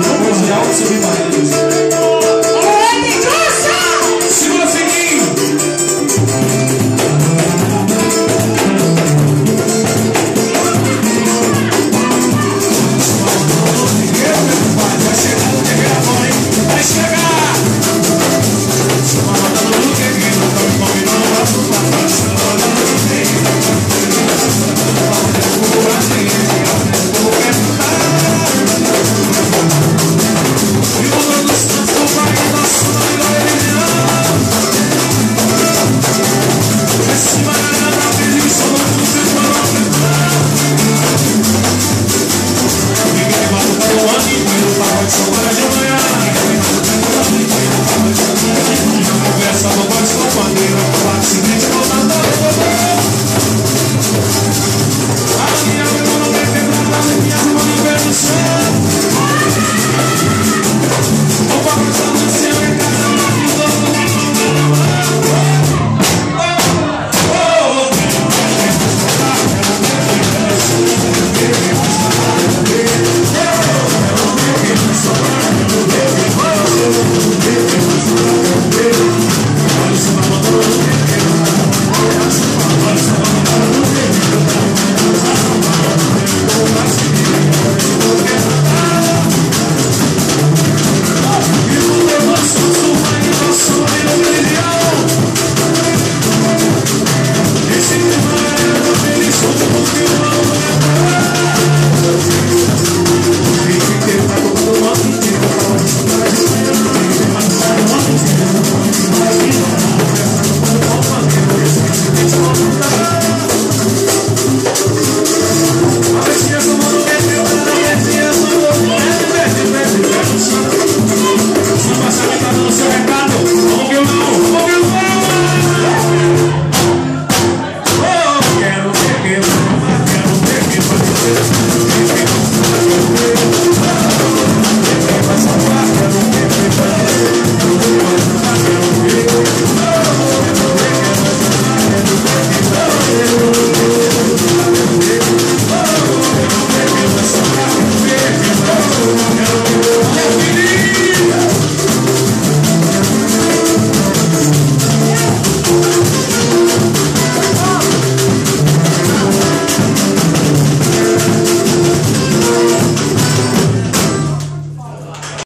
Vamos de alto submarinos. Segura não